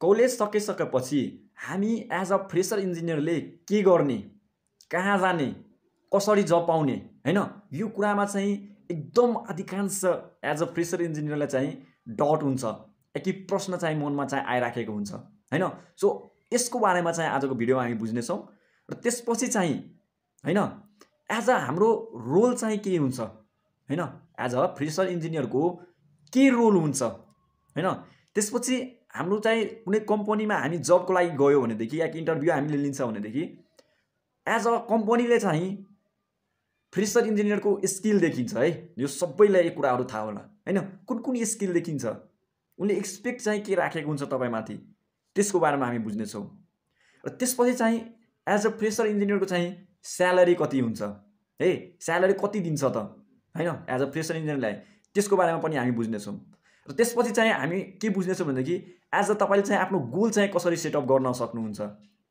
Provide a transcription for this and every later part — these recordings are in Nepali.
कलेज सकिसकेपछि हामी एज अ फ्रेसर इन्जिनियरले के गर्ने? कहाँ जाने? कसरी जब पाउने? होइन? यो कुरामा चाहिँ एकदम अधिकांश एज अ फ्रेसर इन्जिनियरलाई चाहिँ डट हुन्छ। या कि प्रश्न चाहिँ मनमा चाहिँ आइराखेको हुन्छ। होइन? सो यसको बारेमा चाहिँ आजको भिडियोमा हामी बुझ्नेछौँ र त्यसपछि चाहिँ होइन? एज अ हाम्रो रोल चाहिँ के हुन्छ? होइन? एज अ फ्रेसर इन्जिनियरको के रोल हुन्छ? होइन? त्यसपछि हाम्रो चाहिँ कुनै कम्पनीमा हामी जबको लागि गयो भनेदेखि या इन्टरभ्यू हामीले लिन्छ भनेदेखि एज अ कम्पनीले चाहिँ फ्रेसर इन्जिनियरको स्किल देखिन्छ है। यो सबैलाई कुराहरू थाहा होला। होइन? कुन कुन स्किल देखिन्छ? उनले एक्सपेक्ट चाहिँ के राखेको हुन्छ तपाईँमाथि? त्यसको बारेमा हामी बुझ्नेछौँ। र त्यसपछि चाहिँ एज अ फ्रेसर इन्जिनियरको चाहिँ स्यालेरी कति हुन्छ? है? स्यालेरी कति दिन्छ त? होइन? एज अ फ्रेसर इन्जिनियरलाई। त्यसको बारेमा पनि हामी बुझ्नेछौँ। र त्यसपछि चाहिँ हामी के बुझ्नेछौँ भनेदेखि एज अ तपाईँले चाहिँ आफ्नो गोल चाहिँ कसरी सेटअप गर्न सक्नुहुन्छ?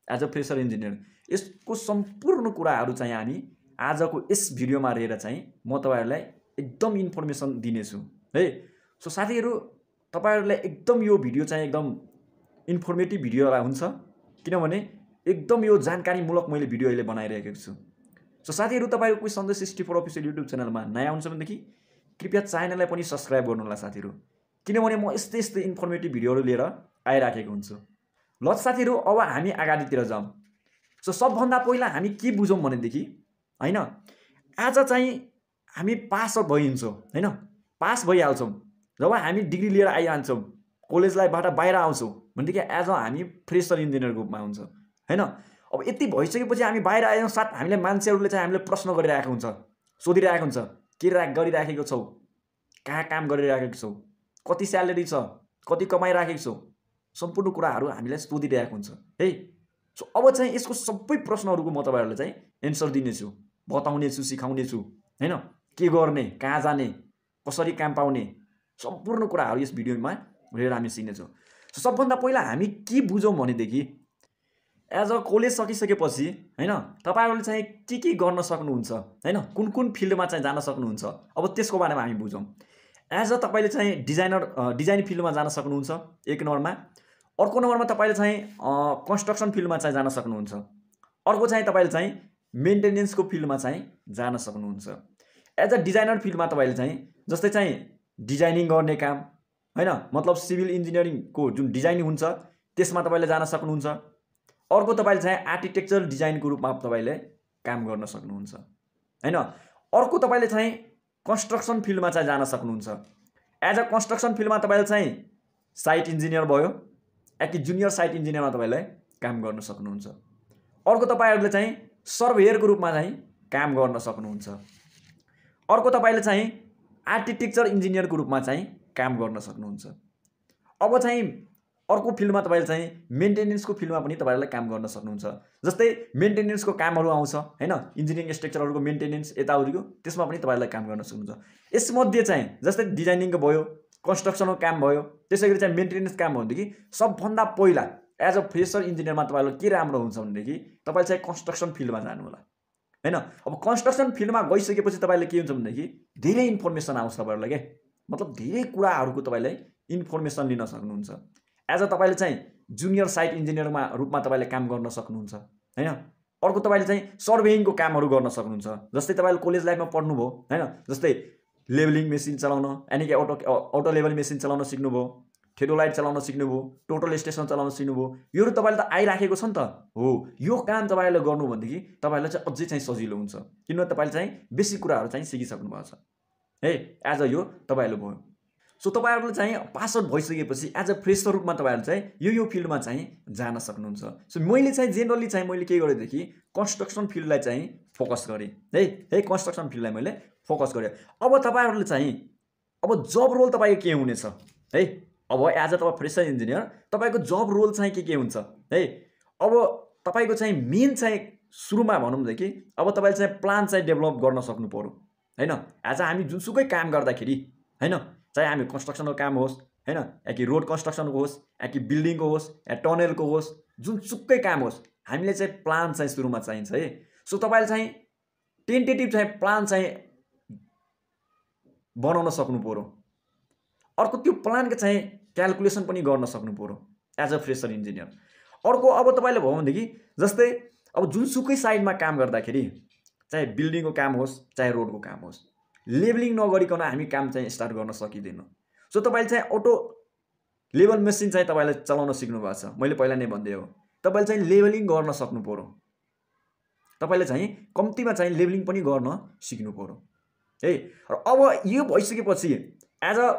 एज अ फ्रेसर इन्जिनियर यसको सम्पूर्ण कुराहरू चाहिँ हामी आजको यस भिडियोमा रहेर चाहिँ म तपाईँहरूलाई एकदम इन्फर्मेसन दिनेछु है? सो साथीहरू तपाईँहरूलाई एकदम यो भिडियो चाहिँ एकदम इन्फर्मेटिभ भिडियो हुन्छ किनभने एकदम यो जानकारीमूलक मैले भिडियो अहिले बनाइरहेको छु। सो साथीहरू तपाईँहरू कोही सन्देश सिक्सटी फोर अफिसियल युट्युब च्यानलमा नयाँ हुन्छ भनेदेखि कृपया च्यानललाई पनि सब्सक्राइब गर्नु होला साथीहरू। किनभने म यस्तै यस्तै इन्फर्मेटिभ भिडियोहरू लिएर आइराखेको हुन्छु। ल साथीहरू अब हामी अगाडितिर जाउँ सो सबभन्दा पहिला हामी के बुझौँ भनेदेखि होइन आज चाहिँ हामी पास भइन्छौँ होइन पास भइहाल्छौँ। जब हामी डिग्री लिएर आइहाल्छौँ कलेजलाईबाट बाहिर आउँछौँ भनेदेखि एज अ हामी फ्रेसर इन्जिनियरको रूपमा हुन्छ होइन। अब यति भइसकेपछि हामी बाहिर आयौँ साथ हामीले मान्छेहरूले चाहिँ हामीले प्रश्न गरिरहेको हुन्छ सोधिरहेको हुन्छ के गरिराखेको छौ कहाँ काम गरिराखेको छौ। कति स्यालेरी छ कति कमाइराखेको छौ सम्पूर्ण कुराहरू हामीलाई सोधिरहेको हुन्छ। है? सो अब चाहिँ यसको सबै प्रश्नहरूको म तपाईँहरूलाई चाहिँ एन्सर दिनेछु बताउनेछु सिकाउनेछु। होइन? के गर्ने कहाँ जाने कसरी काम पाउने सम्पूर्ण कुराहरू यस भिडियोमा हेरेर हामी सिक्नेछौँ। सो सबभन्दा पहिला हामी के बुझौँ भनेदेखि एज अ कलेज सकिसकेपछि होइन? तपाईँहरूले चाहिँ के के गर्न सक्नुहुन्छ होइन? कुन कुन फिल्डमा चाहिँ जान सक्नुहुन्छ अब त्यसको बारेमा हामी बुझौँ। एज अ तपाईँले चाहिँ डिजाइनर डिजाइन फिल्डमा जान सक्नुहुन्छ एक नम्बरमा। अर्को नम्बरमा तपाईँले चाहिँ कन्स्ट्रक्सन फिल्डमा चाहिँ जान सक्नुहुन्छ। अर्को चाहिँ तपाईँले चाहिँ मेन्टेनेन्सको फिल्डमा चाहिँ जान सक्नुहुन्छ। एज अ डिजाइनर फिल्डमा तपाईँले चाहिँ जस्तै चाहिँ डिजाइनिङ गर्ने काम होइन? मतलब सिभिल इन्जिनियरिङको जुन डिजाइनिङ हुन्छ त्यसमा तपाईँले जान सक्नुहुन्छ। अर्को तपाईँले चाहिँ आर्किटेक्चर डिजाइनको रूपमा तपाईँले काम गर्न सक्नुहुन्छ होइन? अर्को तपाईँले चाहिँ कन्स्ट्रक्सन फिल्डमा चाहिँ जान सक्नुहुन्छ। एज अ कन्स्ट्रक्सन फिल्डमा तपाईँले चाहिँ साइट इन्जिनियर भयो या कि जुनियर साइट इन्जिनियरमा तपाईँले काम गर्न सक्नुहुन्छ। अर्को तपाईँहरूले चाहिँ सर्भेयरको रूपमा चाहिँ काम गर्न सक्नुहुन्छ। अर्को तपाईँले चाहिँ आर्किटेक्चर इन्जिनियरको रूपमा चाहिँ काम गर्न सक्नुहुन्छ। अब चाहिँ अर्को फिल्डमा तपाईँले चाहिँ मेन्टेनेन्सको फिल्डमा पनि तपाईँहरूले काम गर्न सक्नुहुन्छ। जस्तै मेन्टेनेन्सको कामहरू आउँछ होइन? इन्जिनियरिङ स्ट्रक्चरहरूको मेन्टेनेन्स यताउतिको त्यसमा पनि तपाईँहरूलाई काम गर्न सक्नुहुन्छ। यसमध्ये चाहिँ जस्तै डिजाइनिङको भयो कन्स्ट्रक्सनको काम भयो त्यसै गरी चाहिँ मेन्टेनेन्स काम भनेदेखि सबभन्दा पहिला एज अ फ्रेसर इन्जिनियरमा तपाईँलाई के राम्रो हुन्छ भनेदेखि तपाईँले चाहिँ कन्स्ट्रक्सन फिल्डमा जानु होला होइन? अब कन्स्ट्रक्सन फिल्डमा गइसकेपछि तपाईँले के हुन्छ भनेदेखि धेरै इन्फर्मेसन आउँछ तपाईँहरूलाई के मतलब धेरै कुराहरूको तपाईँले इन्फर्मेसन लिन सक्नुहुन्छ। एज अ तपाईँले चाहिँ जुनियर साइट इन्जिनियरमा रूपमा तपाईँले काम गर्न सक्नुहुन्छ होइन? अर्को तपाईँले चाहिँ सर्भेइङको कामहरू गर्न सक्नुहुन्छ जस्तै तपाईँले कलेज लाइफमा पढ्नुभयो होइन? जस्तै लेभलिङ मेसिन चलाउन यानि कि अटो अटो लेभल मेसिन चलाउन सिक्नुभयो थेडोलाइट चलाउन सिक्नुभयो टोटल स्टेसन चलाउन सिक्नुभयो योहरू तपाईँले त आइराखेको छ नि त। हो यो काम तपाईँहरूले गर्नु भनेदेखि तपाईँहरूलाई चाहिँ अझै चाहिँ सजिलो हुन्छ किनभने तपाईँले चाहिँ बेसी कुराहरू चाहिँ सिकिसक्नु भएको छ। है एज अ यो तपाईँहरूले भयो। सो तपाईँहरूले चाहिँ पास आउट भइसकेपछि एज अ फ्रेसर रूपमा तपाईँहरू चाहिँ यो यो फिल्डमा चाहिँ जान सक्नुहुन्छ। सो मैले चाहिँ जेनरली चाहिँ मैले के गरेदेखि कन्स्ट्रक्सन फिल्डलाई चाहिँ फोकस गरेँ। है है कन्स्ट्रक्सन फिल्डलाई मैले फोकस गरेँ। अब तपाईँहरूले चाहिँ अब जब रोल तपाईँको के हुनेछ? है अब एज अ तपाईँ फ्रेसर इन्जिनियर तपाईँको जब रोल चाहिँ के के हुन्छ? है अब तपाईँको चाहिँ मेन चाहिँ सुरुमा भनौँ अब तपाईँले चाहिँ प्लान चाहिँ डेभलप गर्न सक्नु पऱ्यो होइन एज हामी जुनसुकै काम गर्दाखेरि होइन चाहे हामी कन्स्ट्रक्सनको काम होस् होइन? या कि रोड कन्स्ट्रक्सनको होस् या कि बिल्डिङको होस् या टनलको होस् जुनसुकै काम होस् हामीले चाहिँ प्लान चाहिँ सुरुमा चाहिन्छ है। सो तपाईँले चाहिँ टेन्टेटिभ चाहिँ प्लान चाहिँ बनाउन सक्नु पऱ्यो अर्को त्यो प्लानको चाहिँ क्यालकुलेसन पनि गर्न सक्नु पऱ्यो एज अ फ्रेसर इन्जिनियर अर्को अब तपाईँले भयो भनेदेखि जस्तै अब जुनसुकै साइडमा काम गर्दाखेरि चाहे बिल्डिङको काम होस् चाहे रोडको काम होस् लेबलिङ नगरिकन हामी काम चाहिँ स्टार्ट गर्न सकिँदैनौँ। सो तपाईँले चाहिँ अटो लेबल मेसिन चाहिँ तपाईँले चलाउन सिक्नु भएको छ। मैले पहिला नै भनिदिएँ हो तपाईँले चाहिँ लेबलिङ गर्न सक्नु पऱ्यो तपाईँले चाहिँ कम्तीमा चाहिँ लेबलिङ पनि गर्न सिक्नु पऱ्यो है र अब यो भइसकेपछि एज अ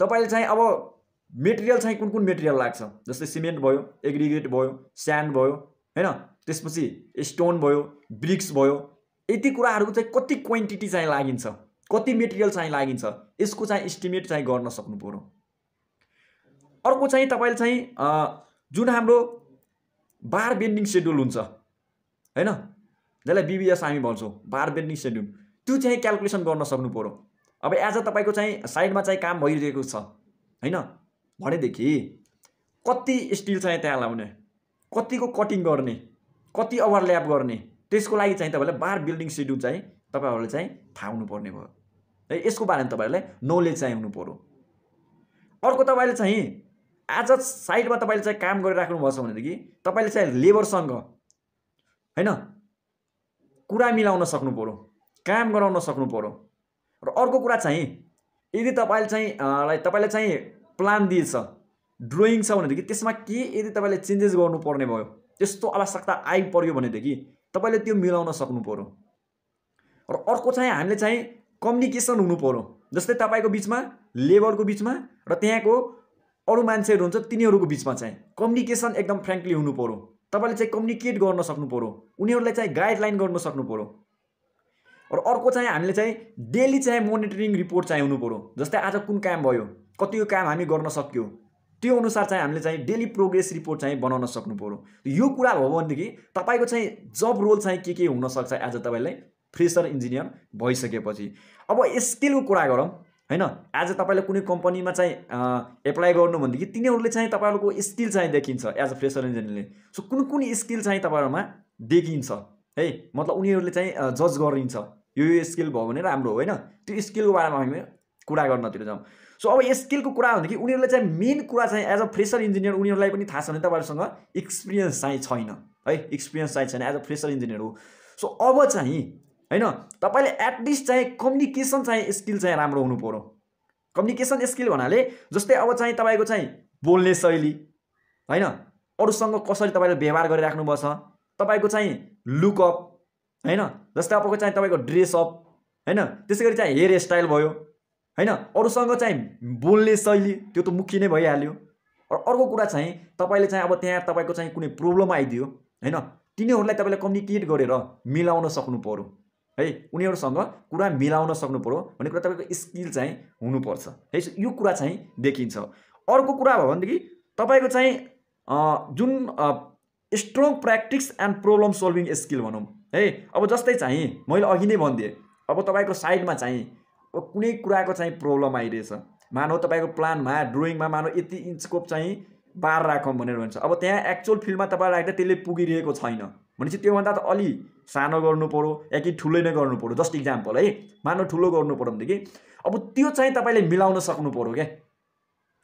तपाईँले चाहिँ अब मेटेरियल चाहिँ कुन कुन मेटेरियल लाग्छ? जस्तै सिमेन्ट भयो एग्रिगेट भयो स्यान्ड भयो होइन? त्यसपछि स्टोन भयो ब्रिक्स भयो यति कुराहरूको चाहिँ कति क्वान्टिटी चाहिँ लागिन्छ? कति मेटेरियल चाहिँ लागिन्छ? यसको चाहिँ इस्टिमेट चाहिँ गर्न सक्नु पऱ्यो अर्को चाहिँ तपाईँले चाहिँ जुन हाम्रो बार बेन्डिङ सेड्युल हुन्छ होइन? जसलाई बिबिएस हामी भन्छौँ बार बेन्डिङ सेड्युल त्यो चाहिँ क्यालकुलेसन गर्न सक्नु पऱ्यो अब एज अ तपाईँको चाहिँ साइडमा चाहिँ काम भइरहेको छ होइन? भनेदेखि कति स्टिल चाहिँ त्यहाँ लाउने कतिको कटिङ गर्ने कति ओभरल्याप गर्ने त्यसको लागि चाहिँ तपाईँलाई बार बिल्डिङ सेड्युल चाहिँ तपाईँहरूले चाहिँ थाहा हुनुपर्ने भयो। है यसको बारेमा तपाईँहरूलाई नलेज चाहिँ हुनु पऱ्यो अर्को तपाईँले चाहिँ आज साइडमा तपाईँले चाहिँ काम गरिराख्नु भएको छ भनेदेखि तपाईँले चाहिँ लेबरसँग होइन? कुरा मिलाउन सक्नु पऱ्यो काम गराउन सक्नु पऱ्यो र अर्को कुरा चाहिँ यदि तपाईँले चाहिँ तपाईँले चाहिँ प्लान दिएछ ड्रइङ छ भनेदेखि त्यसमा के यदि तपाईँले चेन्जेस गर्नुपर्ने भयो त्यस्तो आवश्यकता आइपऱ्यो भनेदेखि तपाईँले त्यो मिलाउन सक्नु पऱ्यो र अर्को चाहिँ हामीले चाहिँ कम्युनिकेसन हुनु पऱ्यो जस्तै तपाईँको बिचमा लेबरको बिचमा र त्यहाँको अरू मान्छेहरू हुन्छ तिनीहरूको बिचमा चाहिँ कम्युनिकेसन एकदम फ्रेङ्कली हुनु पऱ्यो तपाईँले चाहिँ कम्युनिकेट गर्न सक्नु पऱ्यो उनीहरूलाई चाहिँ गाइडलाइन गर्नु सक्नु पऱ्यो र अर्को चाहिँ हामीले चाहिँ डेली चाहिँ मोनिटरिङ रिपोर्ट चाहिँ हुनु पऱ्यो जस्तै आज कुन काम भयो कतिको काम हामी गर्न सक्यो त्यो अनुसार चाहिँ हामीले चाहिँ डेली प्रोग्रेस रिपोर्ट चाहिँ बनाउन सक्नु पऱ्यो यो कुरा भयो भनेदेखि तपाईँको चाहिँ जब रोल चाहिँ के के हुनसक्छ अ तपाईँलाई फ्रेसर इन्जिनियर भइसकेपछि। अब स्किलको कुरा गरौँ होइन? एज तपाईँले कुनै कम्पनीमा चाहिँ एप्लाई गर्नु भनेदेखि तिनीहरूले चाहिँ तपाईँहरूको स्किल चाहिँ देखिन्छ एज अ फ्रेसर इन्जिनियरले सो कुन कुन स्किल चाहिँ तपाईँहरूमा देखिन्छ? है? मतलब उनीहरूले चाहिँ जज गरिन्छ। यो यो स्किल भयो भने राम्रो होइन? त्यो स्किलको बारेमा हामी कुरा गर्नतिर जाउँ। सो अब स्किलको कुरा भनेदेखि उनीहरूले चाहिँ मेन कुरा चाहिँ एज अ फ्रेसर इन्जिनियर उनीहरूलाई पनि थाहा छ भने तपाईँहरूसँग एक्सपिरियन्स चाहिँ छैन। है? एक्सपिरियन्स चाहिँ छैन एज अ फ्रेसर इन्जिनियर हो। सो अब चाहिँ होइन? तपाईँले एटलिस्ट चाहिँ कम्युनिकेसन चाहिँ स्किल चाहिँ राम्रो हुनु पऱ्यो कम्युनिकेसन स्किल भन्नाले जस्तै अब चाहिँ तपाईँको चाहिँ बोल्ने शैली होइन? अरूसँग कसरी तपाईँले व्यवहार गरिराख्नु छ तपाईँको चाहिँ लुकअप होइन? जस्तै अबको चाहिँ तपाईँको ड्रेसअप होइन? त्यसै गरी चाहिँ हेयर स्टाइल भयो होइन? अरूसँग चाहिँ बोल्ने शैली त्यो त मुख्य नै भइहाल्यो। र अर्को कुरा चाहिँ तपाईँले चाहिँ अब त्यहाँ तपाईँको चाहिँ कुनै प्रब्लम आइदियो होइन? तिनीहरूलाई तपाईँले कम्युनिकेट गरेर मिलाउन सक्नु पऱ्यो है? उनीहरूसँग कुरा मिलाउन सक्नु पऱ्यो भन्ने कुरा तपाईँको स्किल चाहिँ हुनुपर्छ। है? यो कुरा चाहिँ देखिन्छ। अर्को कुरा भयो भनेदेखि तपाईँको चाहिँ जुन strong practice and problem solving skill भनौँ है? अब जस्तै चाहिँ मैले अघि नै भनिदिएँ अब तपाईँको साइडमा चाहिँ कुनै कुराको चाहिँ प्रब्लम आइरहेछ। मानव तपाईँको प्लानमा ड्रोइङमा मानव यति इन्चको चाहिँ बार राखौँ भनेर भन्छ अब त्यहाँ एक्चुअल फिल्डमा तपाईँ राख्दा त्यसले पुगिरहेको छैन। भनेपछि त्योभन्दा त अलि सानो पऱ्यो या कि ठुलै नै गर्नु पऱ्यो जस्ट इक्जाम्पल है मानव ठुलो पऱ्यो भनेदेखि अब त्यो चाहिँ तपाईँले मिलाउन सक्नु पऱ्यो क्या।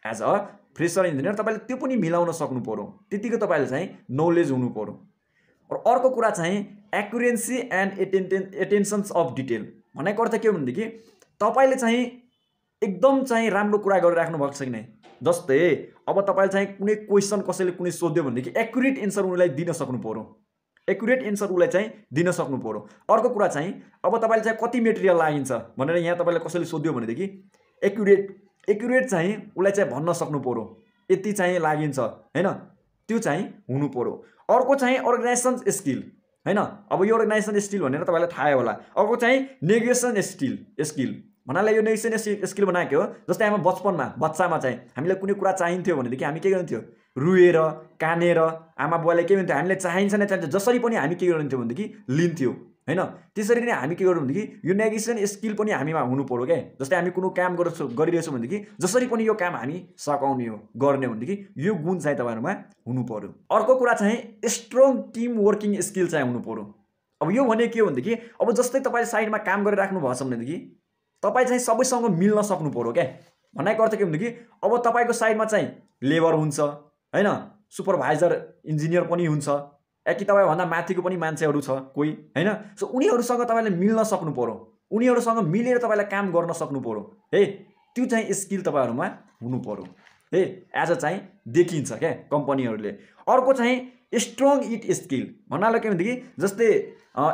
एज अ फ्रेसर इन्जिनियर तपाईँले त्यो पनि मिलाउन सक्नु पऱ्यो त्यतिको तपाईँले चाहिँ नलेज हुनु पऱ्यो र अर्को कुरा चाहिँ accuracy and attention attentions of detail भनेको अर्थ के हो भनेदेखि तपाईँले चाहिँ एकदम चाहिँ राम्रो कुरा गरिराख्नु भएको छ कि नै? जस्तै अब तपाईँले चाहिँ कुनै क्वेसन कसैले कुनै सोध्यो भनेदेखि एकुरेट एन्सर उनीलाई दिन सक्नु पऱ्यो एकुरेट एन्सर उसलाई चाहिँ दिन सक्नु पऱ्यो अर्को कुरा चाहिँ अब तपाईँले चाहिँ कति मेटेरियल लागिन्छ भनेर यहाँ तपाईँले कसैले सोध्यो भनेदेखि एकुरेट एकुरेट चाहिँ उसलाई चाहिँ भन्न सक्नु पऱ्यो यति चाहिँ लागिन्छ होइन? त्यो चाहिँ हुनु पऱ्यो अर्को चाहिँ अर्गनाइजेसन स्किल होइन? अब यो अर्गनाइजेसन स्किल भनेर तपाईँलाई थाहा होला। अर्को चाहिँ नेगेसन स्किल स्किल भन्नाले यो नेगेसन स्किल बनाएको हो जस्तै हामी बचपनमा बच्चामा चाहिँ हामीलाई कुनै कुरा चाहिन्थ्यो भनेदेखि हामी के गर्थ्यो रुएर कानेर आमा बुवाले के भन्थ्यो हामीले चाहिन्छ नै चाहिन्छ। जसरी पनि हामी के गरिन्थ्यौँ भनेदेखि लिन्थ्यौँ होइन? त्यसरी नै हामी के गर्यौँ भनेदेखि यो नेगेसन स्किल पनि हामीमा हुनु पऱ्यो क्या। जस्तै हामी कुनै काम गर्छौँ गरिरहेछौँ भनेदेखि जसरी पनि यो काम हामी सघाउने हो गर्ने भनेदेखि यो गुण चाहिँ तपाईँहरूमा हुनु पऱ्यो अर्को कुरा चाहिँ स्ट्रङ टिम वर्किङ स्किल चाहिँ हुनु पऱ्यो अब यो भने के हो भनेदेखि अब जस्तै तपाईँले साइडमा काम गरिराख्नु भएको छ भनेदेखि तपाईँ चाहिँ सबैसँग मिल्न सक्नु पऱ्यो क्या। भनेको अर्थ के भनेदेखि अब तपाईँको साइडमा चाहिँ लेबर हुन्छ होइन? सुपरभाइजर इन्जिनियर पनि हुन्छ। या कि तपाईँभन्दा माथिको पनि मान्छेहरू छ कोही होइन? सो उनीहरूसँग तपाईँले मिल्न सक्नु पऱ्यो उनीहरूसँग मिलेर तपाईँलाई काम गर्न सक्नु पऱ्यो है? त्यो चाहिँ स्किल तपाईँहरूमा हुनु पऱ्यो है? एज अ चाहिँ देखिन्छ क्या कम्पनीहरूले। अर्को चाहिँ स्ट्रङ इट स्किल भन्नाले के भनेदेखि जस्तै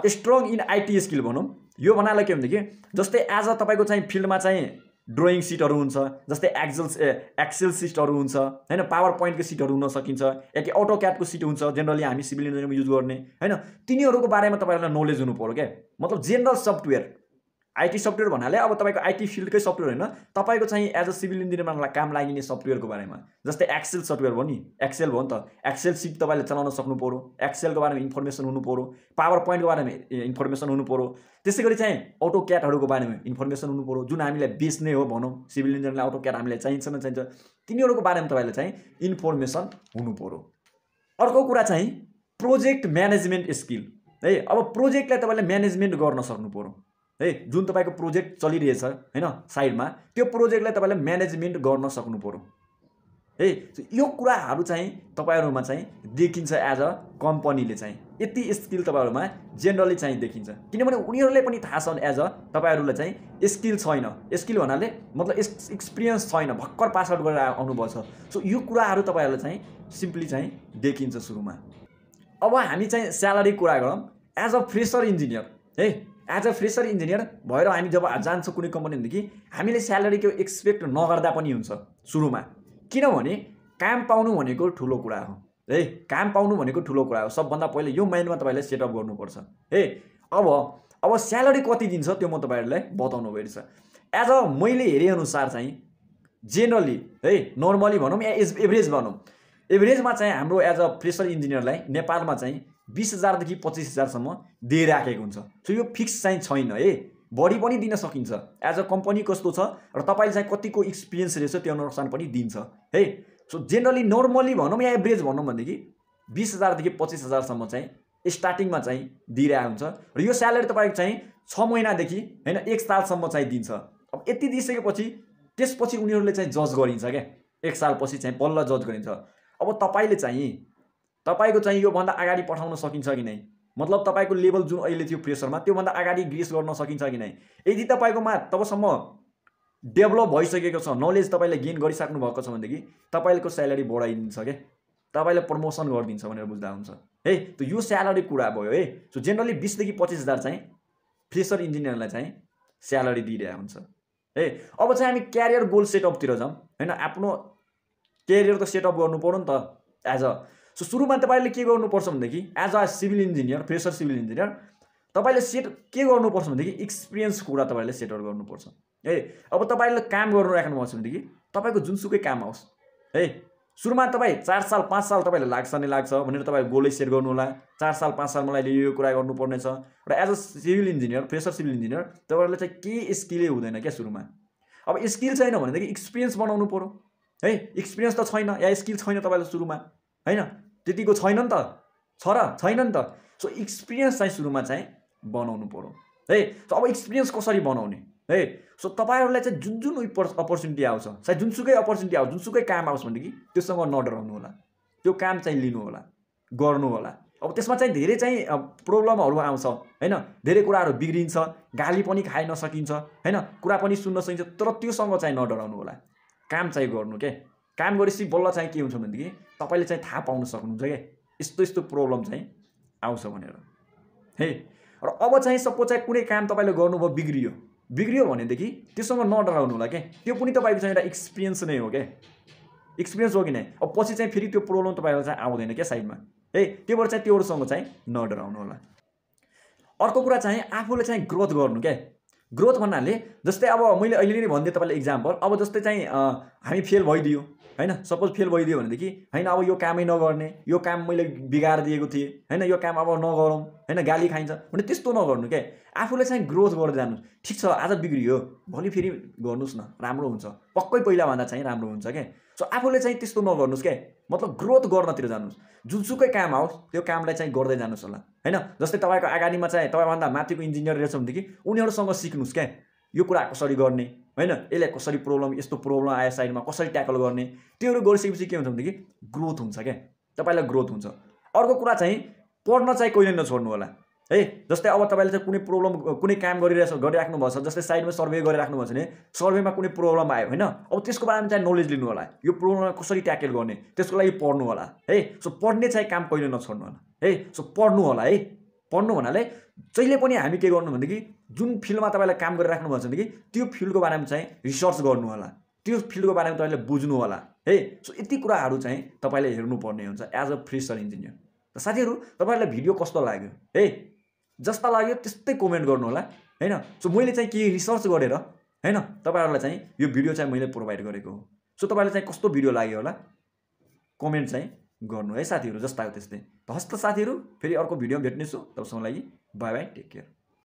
स्ट्रङ इन आइटी स्किल भनौँ। यो भन्नाले के भनेदेखि जस्तै एज अ तपाईँको चाहिँ फिल्डमा चाहिँ ड्रइङ सिटहरू हुन्छ जस्तै एक्सेल एक्सेल सिटहरू हुन्छ होइन? पावर पोइन्टको सिटहरू हुन सकिन्छ या कि अटो क्याटको सिट हुन्छ जेनरली हामी सिभिल इन्जिनियरिङमा युज गर्ने होइन? तिनीहरूको बारेमा तपाईँहरूलाई नलेज हुनु पऱ्यो क्या? मतलब जेनरल सफ्टवेयर आइटी सफ्टवेयर भन्नाले अब तपाईँको आइटी फिल्डकै सफ्टवेयर होइन तपाईँको चाहिँ एज अ सिभिल इन्जिनियरमा काम লাগিने सफ्टवेयरको बारेमा। जस्तै एक्सेल सफ्टवेयर भयो नि एक्सेल भयो नि त। एक्सेल सिट तपाईँले चलाउन सक्नु पऱ्यो एक्सेलको बारेमा इन्फर्मेसन हुनु पऱ्यो पावर पोइन्टको बारेमा इन्फर्मेसन हुनु पऱ्यो त्यसै गरी चाहिँ अटो क्याटहरूको बारेमा इन्फर्मेसन हुनु पऱ्यो जुन हामीलाई बेच्ने हो भनौँ सिभिल इन्जिनियरलाई अटो क्याट हामीलाई चाहिन्छ न चाहिन्छ तिनीहरूको बारेमा तपाईँले चाहिँ इन्फर्मेसन हुनु पऱ्यो अर्को कुरा चाहिँ प्रोजेक्ट म्यानेजमेन्ट स्किल है अब प्रोजेक्टलाई तपाईँले म्यानेजमेन्ट गर्न सक्नु पऱ्यो है जुन तपाईँको प्रोजेक्ट चलिरहेछ होइन साइडमा त्यो प्रोजेक्टलाई तपाईँले म्यानेजमेन्ट गर्न सक्नु पऱ्यो है यो कुराहरू चाहिँ तपाईँहरूमा चाहिँ देखिन्छ एज अ कम्पनीले चाहिँ। यति स्किल तपाईँहरूमा जेनरली चाहिँ देखिन्छ। किनभने उनीहरूले पनि थाहा छन् एज अ तपाईँहरूलाई चाहिँ स्किल छैन। स्किल भन्नाले मतलब एक्सपिरियन्स छैन भर्खर पास आउट गरेर आउनुभएको छ। सो यो कुराहरू तपाईँहरूलाई चाहिँ सिम्पली चाहिँ देखिन्छ सुरुमा। अब हामी चाहिँ स्यालेरी कुरा गरौँ। एज अ फ्रेसर इन्जिनियर है एज अ फ्रेसर इन्जिनियर भएर हामी जब जान्छौँ कुनै कम्पनी भनेदेखि हामीले स्यालेरीको एक्सपेक्ट नगर्दा पनि हुन्छ सुरुमा। किनभने काम पाउनु भनेको ठुलो कुरा हो। है काम पाउनु भनेको ठुलो कुरा हो। सबभन्दा पहिले यो माइन्डमा तपाईँले सेटअप गर्नुपर्छ। है अब अब स्यालेरी कति दिन्छ त्यो म तपाईँहरूलाई बताउनु भइरहेछ एज अ मैले हेरेअनुसार चाहिँ जेनरली है नर्मली भनौँ या एज एभरेज भनौँ। एभरेजमा चाहिँ हाम्रो एज अ फ्रेसर इन्जिनियरलाई नेपालमा चाहिँ बिस हजारदेखि पच्चिस हजारसम्म दिइराखेको हुन्छ। सो यो फिक्स चाहिँ छैन है बढी पनि दिन सकिन्छ। एज अ कम्पनी कस्तो छ र तपाईँले चाहिँ कतिको एक्सपिरियन्स रहेछ त्यो अनुसार पनि दिन्छ है। सो जेनरली नर्मली भनौँ या एभरेज भनौँ भनेदेखि बिस हजारदेखि पच्चिस हजारसम्म चाहिँ स्टार्टिङमा चाहिँ दिइरहेको हुन्छ र यो स्यालेरी तपाईँको चाहिँ छ महिनादेखि होइन एक सालसम्म चाहिँ दिन्छ। अब यति दिइसकेपछि त्यसपछि उनीहरूले चाहिँ जज गरिन्छ क्या। एक सालपछि चाहिँ बल्ल जज गरिन्छ। अब तपाईँले चाहिँ तपाईँको चाहिँ योभन्दा अगाडि पठाउन सकिन्छ कि नै? मतलब तपाईँको लेभल जुन अहिले थियो प्रेसरमा त्योभन्दा अगाडि ग्रेस गर्न सकिन्छ कि नै? यदि तपाईँकोमा तबसम्म डेभलप भइसकेको छ नलेज तपाईँले गेन गरिसक्नु भएको छ भनेदेखि तपाईँको स्यालेरी बढाइदिन्छ क्या तपाईँले प्रमोसन गरिदिन्छ भनेर बुझ्दा हुन्छ। है त यो स्यालेरी कुरा भयो है। सो जेनरली बिसदेखि पच्चिस हजार चाहिँ फ्रेसर इन्जिनियरलाई चाहिँ स्यालेरी दिइरहेको हुन्छ। है अब चाहिँ हामी क्यारियर गोल सेटअपतिर जाउँ। होइन आफ्नो क्यारियर त सेटअप गर्नु पऱ्यो नि त। एज अ सो सुरुमा तपाईँले के गर्नुपर्छ भनेदेखि as a civil engineer fresher civil engineer तपाईँले सेट के गर्नुपर्छ भनेदेखि एक्सपिरियन्स कुरा तपाईँले सेटल गर्नुपर्छ। है अब तपाईँले काम गर्नु राख्नुभएको छ भनेदेखि तपाईँको जुनसुकै काम आओस्। है सुरुमा तपाईँ चार साल पाँच साल तपाईँलाई लाग्छ नै लाग्छ भनेर तपाईँ गोलै सेट गर्नु होला चार साल पाँच साल मलाई यो कुरा गर्नुपर्ने छ र as a civil engineer fresher civil engineer तपाईँहरूले चाहिँ के स्किलै हुँदैन क्या सुरुमा। अब स्किल छैन भनेदेखि एक्सपिरियन्स बनाउनु पऱ्यो है एक्सपिरियन्स त छैन या स्किल छैन तपाईँलाई सुरुमा। होइन? त्यतिको छैन नि त। छ र छैन नि त। सो एक्सपिरियन्स चाहिँ सुरुमा चाहिँ बनाउनु पऱ्यो। है सो अब एक्सपिरियन्स कसरी बनाउने? है सो तपाईँहरूलाई चाहिँ जुन जुन अपर्च्युनिटी आउँछ सायद जुनसुकै अपर्च्युनिटी आउँछ जुनसुकै काम आओस् भनेदेखि त्योसँग नडराउनु होला। त्यो काम चाहिँ लिनु होला गर्नु होला। अब त्यसमा चाहिँ धेरै चाहिँ प्रब्लमहरू आउँछ होइन? धेरै कुराहरू बिग्रिन्छ गाली पनि खाइ नसकिन्छ होइन? कुरा पनि सुन्न सकिन्छ तर त्योसँग चाहिँ नडराउनु होला। काम चाहिँ गर्नु के? काम गरेपछि बल्ल चाहिँ के हुन्छ भनेदेखि तपाईँले चाहिँ थाहा पाउन सक्नुहुन्छ क्या यस्तो यस्तो प्रब्लम चाहिँ आउँछ भनेर। है? र अब चाहिँ सपोज चाहिँ कुनै काम तपाईँले गर्नुभयो बिग्रियो। बिग्रियो भनेदेखि त्योसँग नडराउनु होला क्या त्यो पनि तपाईँको चाहिँ एउटा एक्सपिरियन्स नै हो क्या एक्सपिरियन्स हो कि नै? अब पछि चाहिँ फेरि त्यो प्रब्लम तपाईँलाई चाहिँ आउँदैन क्या साइडमा? है? त्यो भएर चाहिँ त्योहरूसँग चाहिँ नडराउनु होला। अर्को कुरा चाहिँ आफूले चाहिँ ग्रोथ गर्नु क्या ग्रोथ भन्नाले जस्तै अब मैले अहिले नै भनिदिएँ तपाईँलाई इक्जाम्पल अब जस्तै चाहिँ हामी फेल भइदियो। होइन? सपोज फेल भइदियो भनेदेखि होइन अब यो कामै नगर्ने यो काम मैले बिगार दिएको थिएँ होइन यो काम अब नगरौँ होइन गाली खाइन्छ भने त्यस्तो नगर्नु क्या आफूले चाहिँ ग्रोथ गर्दै जानुहोस्। ठिक छ आज बिग्रियो भोलि फेरि गर्नुहोस् न राम्रो हुन्छ। पक्कै पहिलाभन्दा चाहिँ राम्रो हुन्छ क्या सो आफूले चाहिँ त्यस्तो नगर्नुहोस् क्या मतलब ग्रोथ गर्नतिर जानुहोस्। जुनसुकै काम आओस् त्यो कामलाई चाहिँ गर्दै जानुहोस् होला होइन? जस्तै तपाईँको अगाडिमा चाहिँ तपाईँभन्दा माथिको इन्जिनियर रहेछ भनेदेखि उनीहरूसँग सिक्नुहोस् क्या यो कुरा कसरी गर्ने? होइन? यसलाई कसरी प्रब्लम यस्तो प्रब्लम आयो साइडमा कसरी ट्याकल गर्ने? त्योहरू गरिसकेपछि के हुन्छ भनेदेखि ग्रोथ हुन्छ क्या। तपाईँलाई ग्रोथ हुन्छ। अर्को कुरा चाहिँ पढ्न चाहिँ कहिले नछोड्नु होला? है जस्तै अब तपाईँले चाहिँ कुनै प्रब्लम कुनै काम गरिरहेछ गरिराख्नु भएको छ जस्तै साइडमा सर्वे गरिराख्नु भएको छ भने सर्वेमा कुनै प्रब्लम आयो होइन? अब त्यसको बारेमा चाहिँ नलेज लिनु होला। यो प्रब्लमलाई कसरी ट्याकल गर्ने? त्यसको लागि पढ्नु होला। है सो पढ्ने चाहिँ काम कहिले नछोड्नु होला? है सो पढ्नु होला है। पढ्नु भन्नाले जहिले पनि हामी के गर्नु भनेदेखि जुन फिल्डमा तपाईँलाई काम गरिराख्नु भएको छ भनेदेखि त्यो फिल्डको बारेमा चाहिँ रिसर्च गर्नु होला। त्यो फिल्डको बारेमा तपाईँले बुझ्नु होला है? सो यति कुराहरू चाहिँ तपाईँले हेर्नुपर्ने हुन्छ एज अ फ्रेसर इन्जिनियर त साथीहरू तपाईँहरूलाई भिडियो कस्तो लाग्यो है? जस्ता लाग्यो त्यस्तै कमेन्ट गर्नु होला होइन? सो मैले चाहिँ के रिसर्च गरेर होइन? तपाईँहरूलाई चाहिँ यो भिडियो चाहिँ मैले प्रोभाइड गरेको हो। सो तपाईँलाई चाहिँ कस्तो भिडियो लाग्यो होला? कमेन्ट चाहिँ गर्नु है साथीहरू जस्ताको त्यस्तै। त हस्त साथीहरू फेरि अर्को भिडियोमा भेट्नेछु। तबसम्म लागि बाई बाई टेक केयर